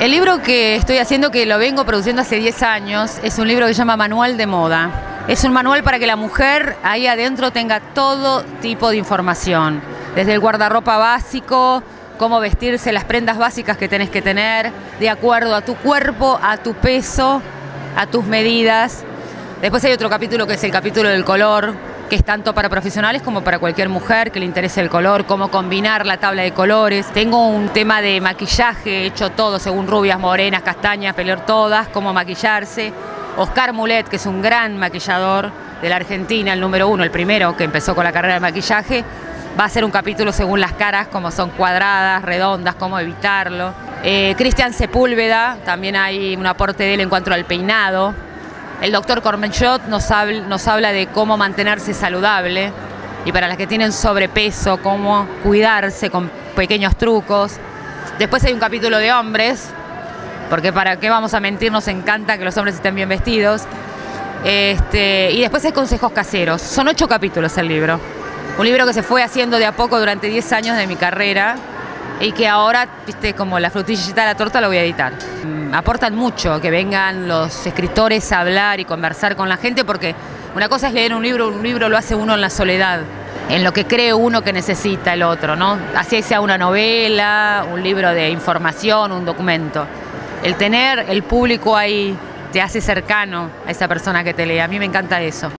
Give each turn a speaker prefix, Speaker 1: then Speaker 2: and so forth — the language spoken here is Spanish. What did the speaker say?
Speaker 1: El libro que estoy haciendo, que lo vengo produciendo hace 10 años, es un libro que se llama Manual de Moda. Es un manual para que la mujer ahí adentro tenga todo tipo de información, desde el guardarropa básico, cómo vestirse, las prendas básicas que tenés que tener, de acuerdo a tu cuerpo, a tu peso, a tus medidas. Después hay otro capítulo que es el capítulo del color, que es tanto para profesionales como para cualquier mujer que le interese el color, cómo combinar la tabla de colores. Tengo un tema de maquillaje hecho todo según rubias, morenas, castañas, pelear todas, cómo maquillarse. Oscar Mulet, que es un gran maquillador de la Argentina, el número uno, el primero que empezó con la carrera de maquillaje, va a ser un capítulo según las caras, como son cuadradas, redondas, cómo evitarlo. Eh, Cristian Sepúlveda, también hay un aporte de él en cuanto al peinado. El doctor Cormenchot nos, nos habla de cómo mantenerse saludable y para las que tienen sobrepeso, cómo cuidarse con pequeños trucos. Después hay un capítulo de hombres, porque para qué vamos a mentir, nos encanta que los hombres estén bien vestidos. Este, y después hay consejos caseros. Son ocho capítulos el libro. Un libro que se fue haciendo de a poco durante 10 años de mi carrera y que ahora, viste, como la frutillita de la torta lo voy a editar. Mm, aportan mucho que vengan los escritores a hablar y conversar con la gente porque una cosa es leer un libro, un libro lo hace uno en la soledad, en lo que cree uno que necesita el otro, ¿no? Así sea una novela, un libro de información, un documento. El tener el público ahí te hace cercano a esa persona que te lee. A mí me encanta eso.